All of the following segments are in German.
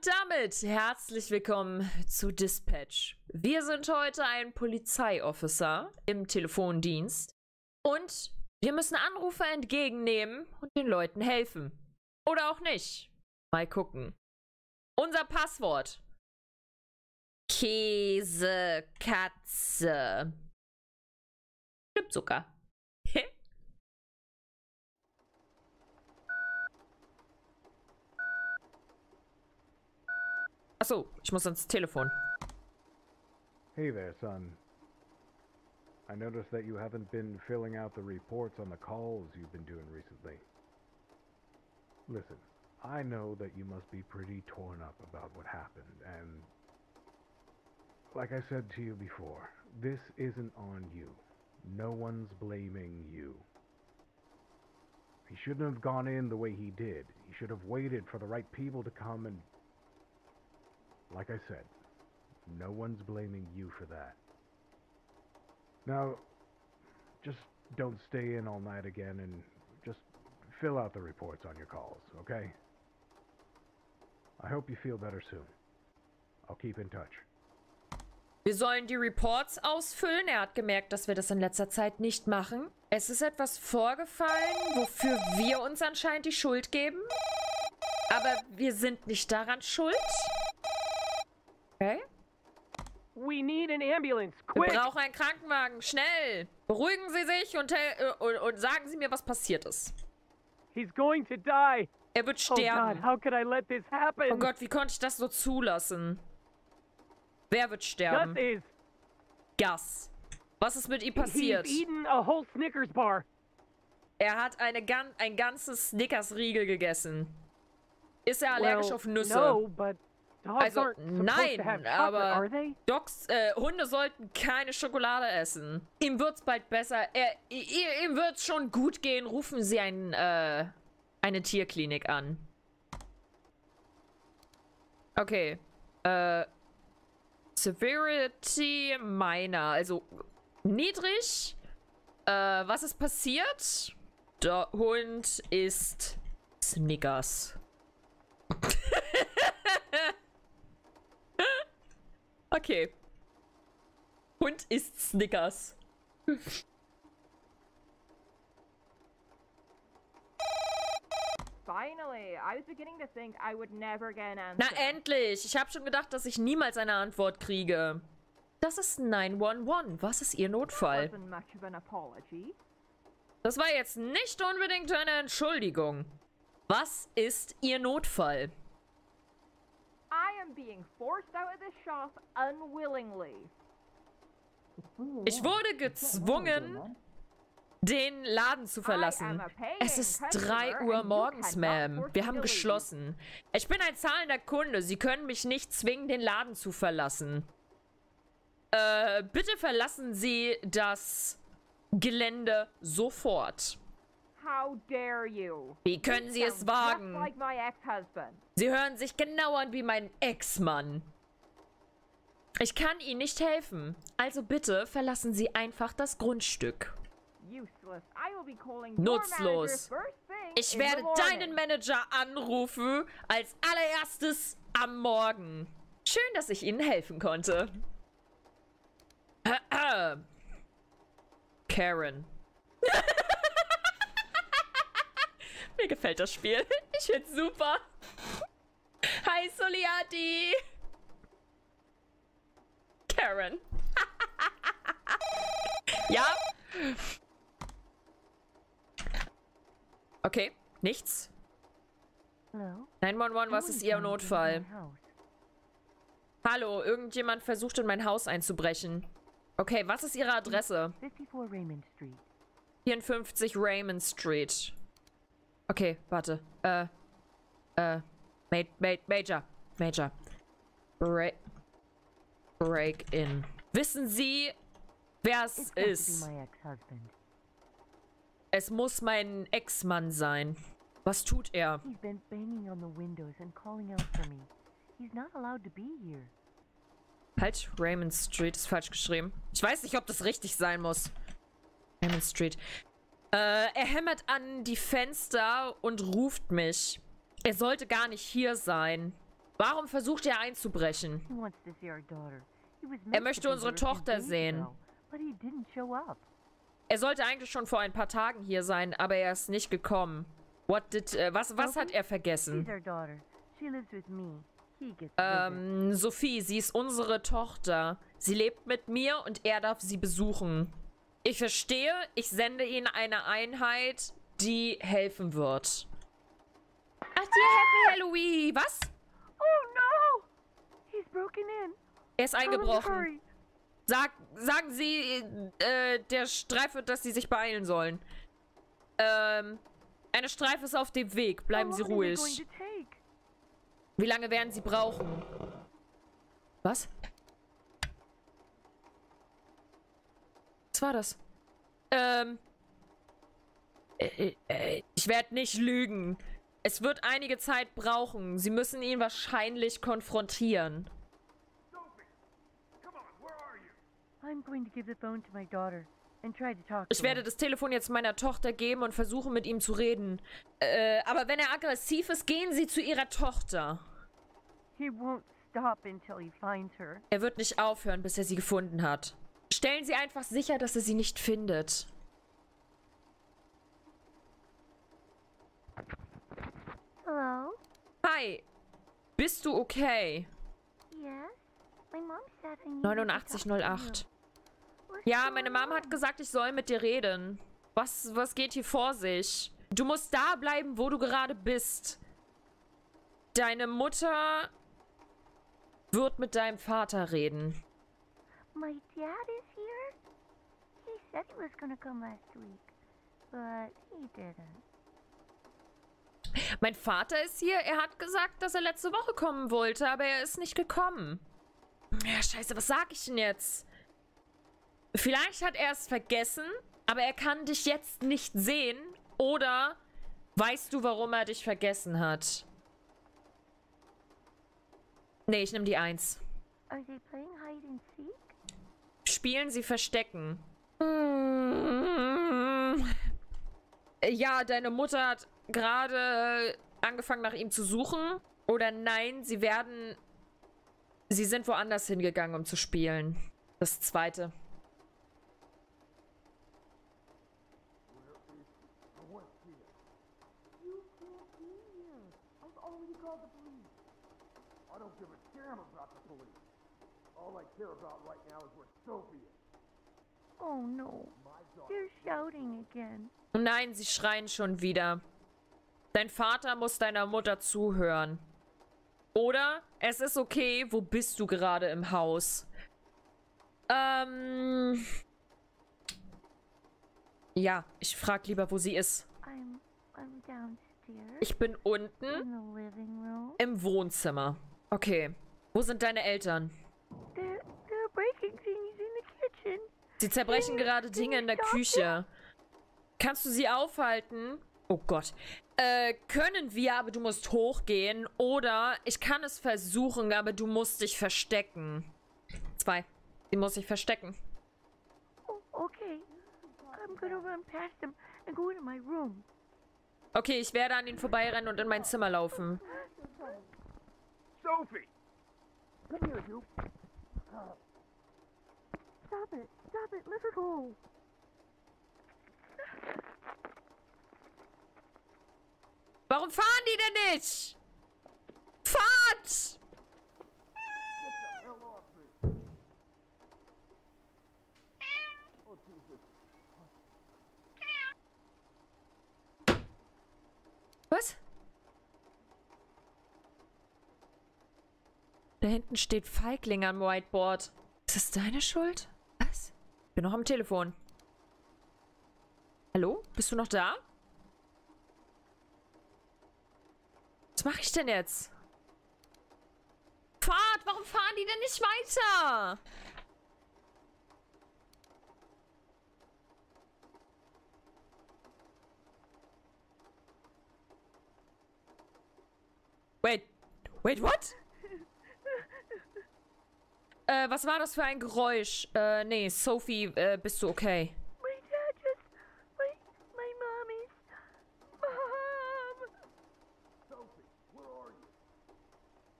Und damit herzlich willkommen zu Dispatch. Wir sind heute ein Polizeiofficer im Telefondienst und wir müssen Anrufe entgegennehmen und den Leuten helfen. Oder auch nicht. Mal gucken. Unser Passwort. Käsekatze. Stimmt sogar. Achso, ich muss ans Telefon. Hey there, son. I noticed that you haven't been filling out the reports on the calls you've been doing recently. Listen, I know that you must be pretty torn up about what happened, and like I said to you before, this isn't on you. No one's blaming you. He shouldn't have gone in the way he did. He should have waited for the right people to come and like I said, no one's blaming you for that. Now, just don't stay in all night again and just fill out the reports on your calls, okay? I hope you feel better soon. I'll keep in touch. Wir sollen die Reports ausfüllen. Er hat gemerkt, dass wir das in letzter Zeit nicht machen. Es ist etwas vorgefallen, wofür wir uns anscheinend die Schuld geben. Aber wir sind nicht daran schuld. Okay. We need an ambulance, Wir quick! brauchen einen Krankenwagen. Schnell. Beruhigen Sie sich und, äh, und, und sagen Sie mir, was passiert ist. He's going to die! Er wird Oh God, sterben. how could I let this happen? Oh Gott, wie konnte ich das so zulassen? Wer wird sterben? is. Gas. Was ist mit ihm He's passiert? eaten a whole Snickers bar. Er hat eine gan ein ganzes Snickers-Riegel gegessen. Ist er allergisch well, auf Nüsse? No, but Also, nein, aber? Dogs, äh, Hunde sollten keine Schokolade essen. Ihm wird's bald besser. Er, ihm wird's schon gut gehen. Rufen Sie ein, äh, eine Tierklinik an. Okay. Äh, Severity Minor. Also, niedrig. Äh, was ist passiert? Der Hund ist Snickers. Okay. Hund isst Snickers. Finally, I was beginning to think I would never get an answer. Na endlich! Ich habe schon gedacht, dass ich niemals eine Antwort kriege. Das ist 911. Was ist Ihr Notfall? Das war jetzt nicht unbedingt eine Entschuldigung. Was ist Ihr Notfall? I am being forced out of this shop unwillingly. Ich wurde gezwungen, den Laden zu verlassen. Es ist 3 Uhr morgens, Ma'am. Wir haben geschlossen. Ich bin ein zahlender Kunde. Sie können mich nicht zwingen, den Laden zu verlassen. Äh, bitte verlassen Sie das Gelände sofort. How dare you? Wie können Sie es wagen? like. Sie hören sich genau an wie mein Ex-Mann. Ich kann Ihnen nicht helfen. Also bitte verlassen Sie einfach das Grundstück. Nutzlos. Ich werde deinen Manager anrufen als allererstes am Morgen. Schön, dass ich Ihnen helfen konnte. Karen. Mir gefällt das Spiel. Ich find's super. Hi, Soliati. Karen. ja. Okay, nichts. Hello? 911, was ist Ihr Notfall? Hallo, irgendjemand versucht in mein Haus einzubrechen. Okay, was ist Ihre Adresse? 54 Raymond Street. 54 Raymond Street. Okay, warte. Äh, äh, Ma Ma Major, Major. Break, break in. Wissen Sie, wer es ist? Es muss mein Ex-Mann sein. Was tut er? He's been banging on the windows and calling out for me. He's not allowed to be here. Halt, Raymond Street ist falsch geschrieben. Ich weiß nicht, ob das richtig sein muss. Raymond Street. Äh, er hämmert an die Fenster und ruft mich. Er sollte gar nicht hier sein. Warum versucht er einzubrechen? Er möchte unsere Tochter sehen. Er sollte eigentlich schon vor ein paar Tagen hier sein, aber er ist nicht gekommen. What did, äh, was, was hat er vergessen? Ähm, Sophie, sie ist unsere Tochter. Sie lebt mit mir und er darf sie besuchen. Ich verstehe, ich sende ihnen eine Einheit, die helfen wird. Ach, die Happy Halloween. Was? Oh no! He's broken in. Er ist eingebrochen. Sag, sagen Sie äh, der Streife, dass sie sich beeilen sollen. Ähm, eine Streife ist auf dem Weg. Bleiben Sie ruhig. Wie lange werden Sie brauchen? Was? Was war das? Ähm. Äh, äh, ich werde nicht lügen. Es wird einige Zeit brauchen. Sie müssen ihn wahrscheinlich konfrontieren. Ich werde das Telefon jetzt meiner Tochter geben und versuchen, mit ihm zu reden. Äh, aber wenn er aggressiv ist, gehen Sie zu Ihrer Tochter. Er wird nicht aufhören, bis er sie gefunden hat. Stellen Sie einfach sicher, dass er sie nicht findet. Hello? Hi. Bist du okay? Yes? My mom said I needed to talk to you. 8908. What's Ja, meine Mama hat gesagt, ich soll mit dir reden. Was, was geht hier vor sich? Du musst da bleiben, wo du gerade bist. Deine Mutter wird mit deinem Vater reden. My dad is here? He said he was gonna come last week, but he didn't. Mein Vater ist hier. Er hat gesagt, dass er letzte Woche kommen wollte, aber er ist nicht gekommen. Ja, scheiße, was sag ich denn jetzt? Vielleicht hat er es vergessen, aber er kann dich jetzt nicht sehen. Oder weißt du, warum er dich vergessen hat? Nee, ich nehme die Eins. Are they playing hide and seek? Spielen sie Verstecken. Mm. Ja, deine Mutter hat gerade angefangen nach ihm zu suchen. Oder nein, sie werden... Sie sind woanders hingegangen, um zu spielen. Das zweite. I don't give a damn about the police. All I care about right now is is. Oh no. They're shouting again. Nein, sie schreien schon wieder. Dein Vater muss deiner Mutter zuhören. Oder es ist okay, wo bist du gerade im Haus? Ähm. Ja, ich frag lieber, wo sie ist. Ich bin unten im Wohnzimmer. Okay. Wo sind deine Eltern? They're they're breaking things in the kitchen. Sie zerbrechen gerade Dinge in der Küche. Kannst du sie aufhalten? Oh Gott. Äh, können wir, aber du musst hochgehen. Oder ich kann es versuchen, aber du musst dich verstecken. Zwei. Sie muss sich verstecken. Oh, okay. I'm gonna run past them and go into my room. Okay, ich werde an ihn vorbeirennen und in mein Zimmer laufen. Sophie! Come here, you. Stop it! Stop it! Go! Warum fahren die denn nicht? Fahrt! Was? Da hinten steht Feigling am Whiteboard. Ist das deine Schuld? Bin noch am Telefon. Hallo? Bist du noch da? Was mache ich denn jetzt? Fahrt! Warum fahren die denn nicht weiter? Wait. Wait, what? Äh, was war das für ein Geräusch? Äh, nee, Sophie, äh, bist du okay?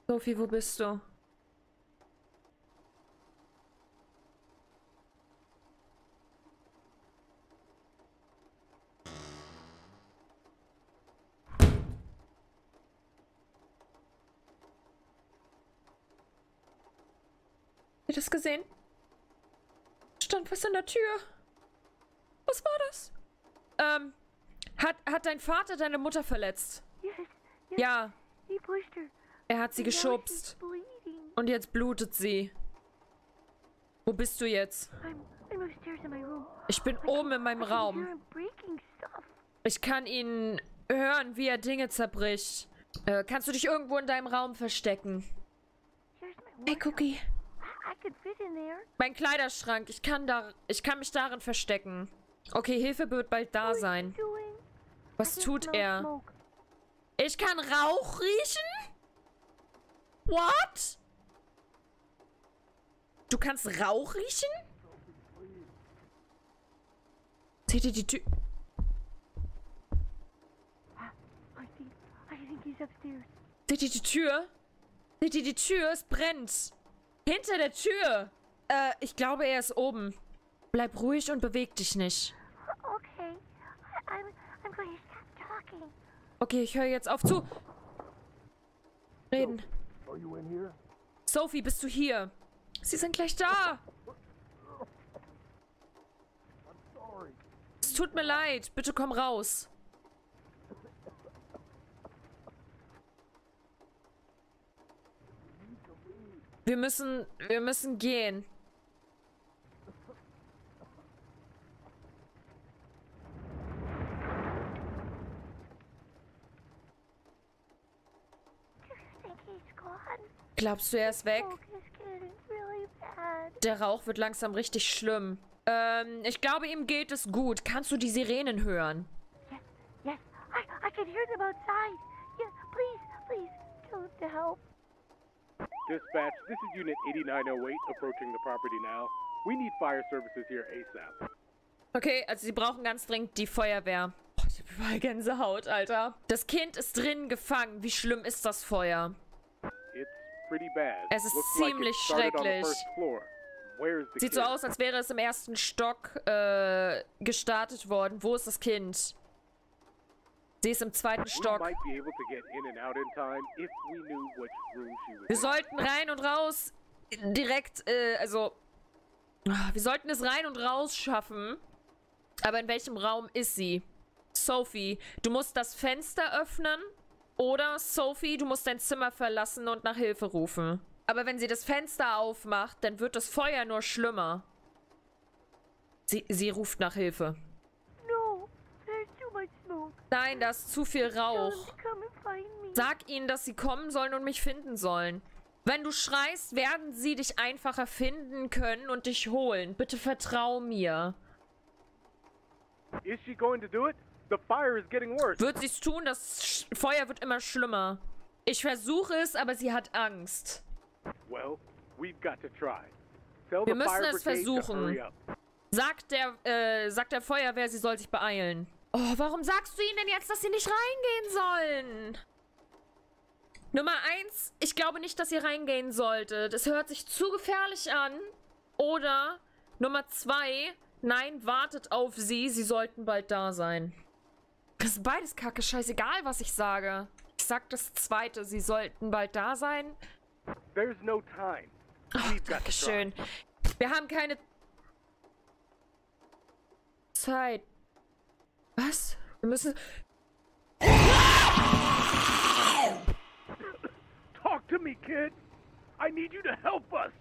Sophie, wo bist du? Ihr das gesehen? Stand was an der Tür. Was war das? Ähm, hat, hat dein Vater deine Mutter verletzt? Yes, yes. Ja, er hat sie geschubst. Und jetzt blutet sie. Wo bist du jetzt? I'm, I'm upstairs in my room. Ich bin I oben in meinem Raum. Ich kann ihn hören, wie er Dinge zerbricht. Äh, kannst du dich irgendwo in deinem Raum verstecken? Hey. Cookie. Mein Kleiderschrank. Ich kann da, ich kann mich darin verstecken. Okay, Hilfe wird bald da sein. Was tut er? Ich kann Rauch riechen? What? Du kannst Rauch riechen? Seht ihr die Tür? Seht ihr die Tür? Seht ihr die Tür? Es brennt. Hinter der Tür. Äh, ich glaube, er ist oben. Bleib ruhig und beweg dich nicht. Okay, I'm, I'm going to stop talking. Okay, ich höre jetzt auf zu. Reden. Are you in here? Sophie, bist du hier? Sie sind gleich da. Sorry. Es tut mir leid. Bitte komm raus. Wir müssen, wir müssen gehen. Glaubst du, er ist weg? Der Rauch wird langsam richtig schlimm. Ähm, ich glaube, ihm geht es gut. Kannst du die Sirenen hören? Yes, yes, I, I can hear them outside. Yeah, please, please, to help. Dispatch, this is Unit 8908 approaching the property now. We need fire services here ASAP. Okay, also sie brauchen ganz dringend die Feuerwehr. Boah, ich hab überall Gänsehaut, Alter. Das Kind ist drin gefangen. Wie schlimm ist das Feuer? It's pretty bad. Es ist Looks like ziemlich the schrecklich. Sieht kid? so aus, als wäre es im ersten Stock äh, gestartet worden. Wo ist das Kind? Sie ist im zweiten We Stock. Wir sollten rein und raus direkt, äh, also. Wir sollten es rein und raus schaffen. Aber in welchem Raum ist sie? Sophie, du musst das Fenster öffnen. Oder Sophie, du musst dein Zimmer verlassen und nach Hilfe rufen. Aber wenn sie das Fenster aufmacht, dann wird das Feuer nur schlimmer. Sie, sie ruft nach Hilfe. No, there's too much smoke. Nein, da ist zu viel Rauch. Sag ihnen, dass sie kommen sollen und mich finden sollen. Wenn du schreist, werden sie dich einfacher finden können und dich holen. Bitte vertrau mir. Is she going to do it? The fire is getting worse. Wird sie es tun? Das Sch Feuer wird immer schlimmer. Ich versuche es, aber sie hat Angst. Well, we've got to try. Tell Wir the müssen fire es versuchen. Sagt der, äh, sagt der Feuerwehr, sie soll sich beeilen. Oh, warum sagst du ihnen denn jetzt, dass sie nicht reingehen sollen? Nummer eins, ich glaube nicht, dass ihr reingehen solltet. Es hört sich zu gefährlich an. Oder Nummer zwei, nein, wartet auf sie, sie sollten bald da sein. Das ist beides kacke, scheißegal, was ich sage. Ich sag das zweite, sie sollten bald da sein. There's no time. Oh. Wir haben keine Zeit. Was? Wir müssen. Talk to me, kid. I need you to help us.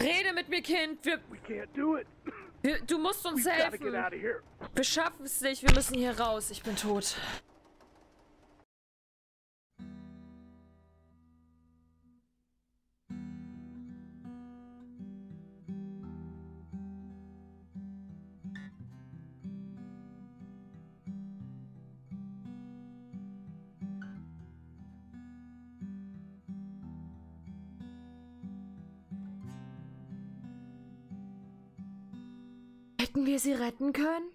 Rede mit mir, Kind. Wir, We can't do it. wir, du musst uns helfen. Wir schaffen es nicht. Wir müssen hier raus. Ich bin tot. Hätten wir sie retten können?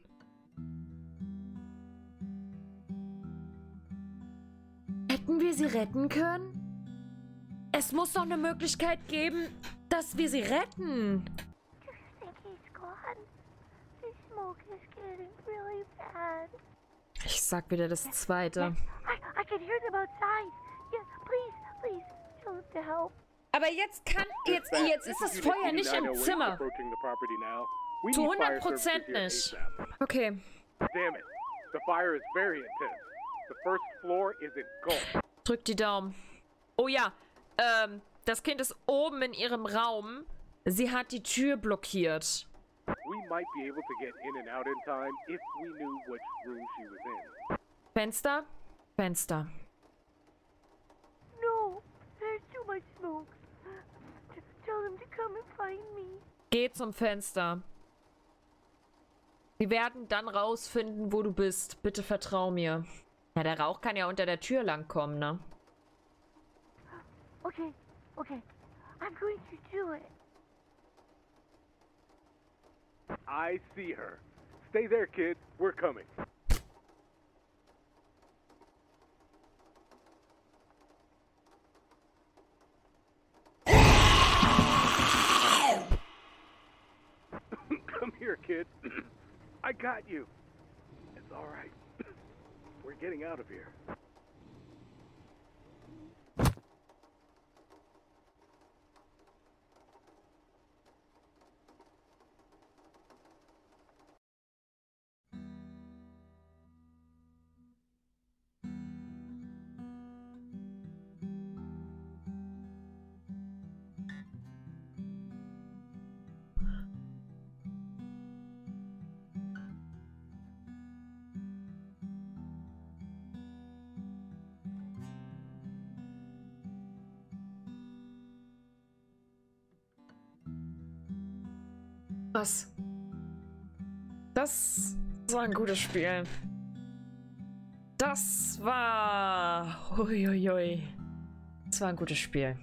Hätten wir sie retten können? Es muss doch eine Möglichkeit geben, dass wir sie retten. Ich sag wieder das Zweite. Aber jetzt kann, jetzt, jetzt ist das Feuer nicht im 8908 Zimmer. Zu need fire 100 services Prozent nicht. Okay. Damn it. The fire is very intense. The first floor is engulfed. Drück die Daumen. Oh ja, ähm, das Kind ist oben in ihrem Raum. Sie hat die Tür blockiert. We might be able to get in and out in time if we knew which room she was in. Fenster? Fenster. No, there's too much smoke. T- tell them to come and find me. Geh zum Fenster. Wir werden dann rausfinden, wo du bist. Bitte vertrau mir. Ja, der Rauch kann ja unter der Tür langkommen, ne? Okay, okay. I'm going to do it. I see her. Stay there, kid. We're coming. Got you. It's all right. We're getting out of here. Was? Das war ein gutes Spiel. Das war. Uiuiui. Das war ein gutes Spiel.